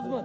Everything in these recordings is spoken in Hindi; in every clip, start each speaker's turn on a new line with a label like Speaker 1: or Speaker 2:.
Speaker 1: azmat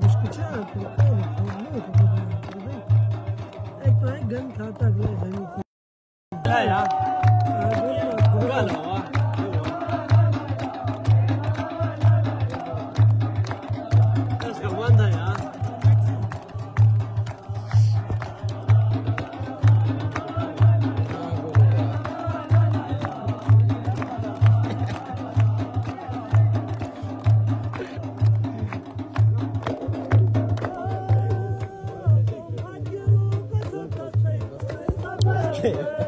Speaker 2: बिस्कुचाक और फूलों को बदल एक तो है। गन खाता अगला ज़मीन
Speaker 1: यार
Speaker 2: पूरा लो
Speaker 3: quê?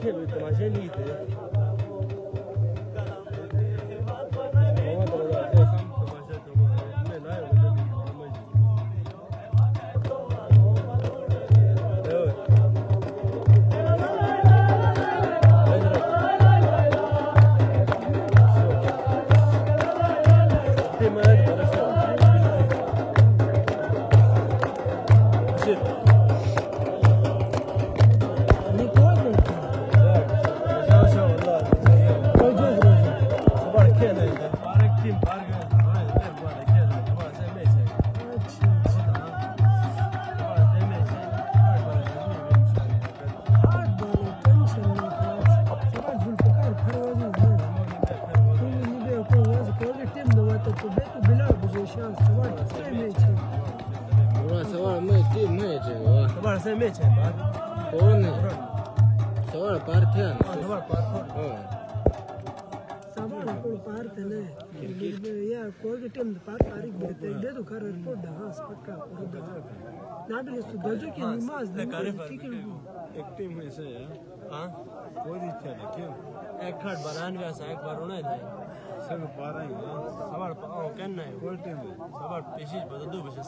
Speaker 1: खेल तमाशे नहीं थे Çık.
Speaker 2: Победу Беляру за шанс. Давай, стремитесь. नाटक सुधारજો की नमाज़ ठीक है
Speaker 4: एक टीम में से
Speaker 1: हाँ
Speaker 4: कोई इच्छा नहीं क्यों
Speaker 1: एक खड़ बनान व्यास एक बार होना है सब पारा ही सवाल ओ कहना है कोई टीम है सवाल पेशी बदल दो बस तू गए हो हाँ हाँ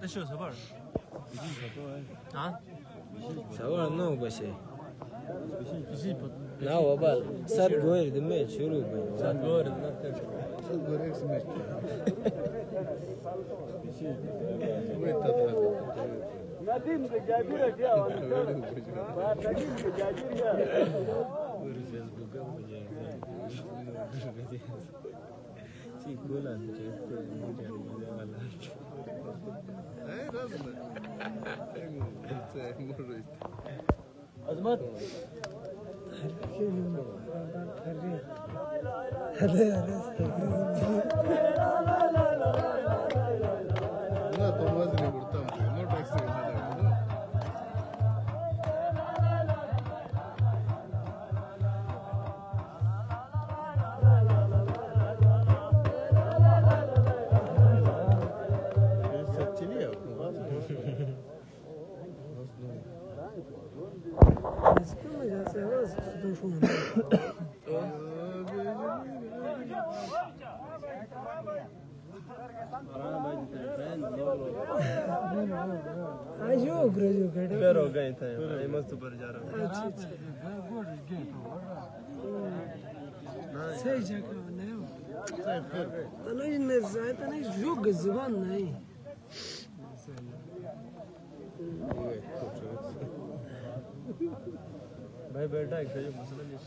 Speaker 1: Deixa eu, Sabar.
Speaker 3: Sabar, não, Bashir.
Speaker 1: ना बाबा सर गोर
Speaker 3: शुरू
Speaker 4: नदीम के जाबिर क्या वाला नदीम के जाबिर क्या
Speaker 3: Chikulan cheste muchas mudabalar.
Speaker 4: Eh, nasıl? Sen muruydu.
Speaker 1: Azmat.
Speaker 2: Hadi hadi. Hadi hadi. आज यो ग्रेजुएट फिर हो
Speaker 1: गए थे मैं मस्त पर जा रहा हूँ
Speaker 2: अच्छा अच्छा
Speaker 1: सही
Speaker 2: जगह नहीं हो तने ने जाए तने जो गजबान नहीं
Speaker 1: भाई बेटा एक मसला नहीं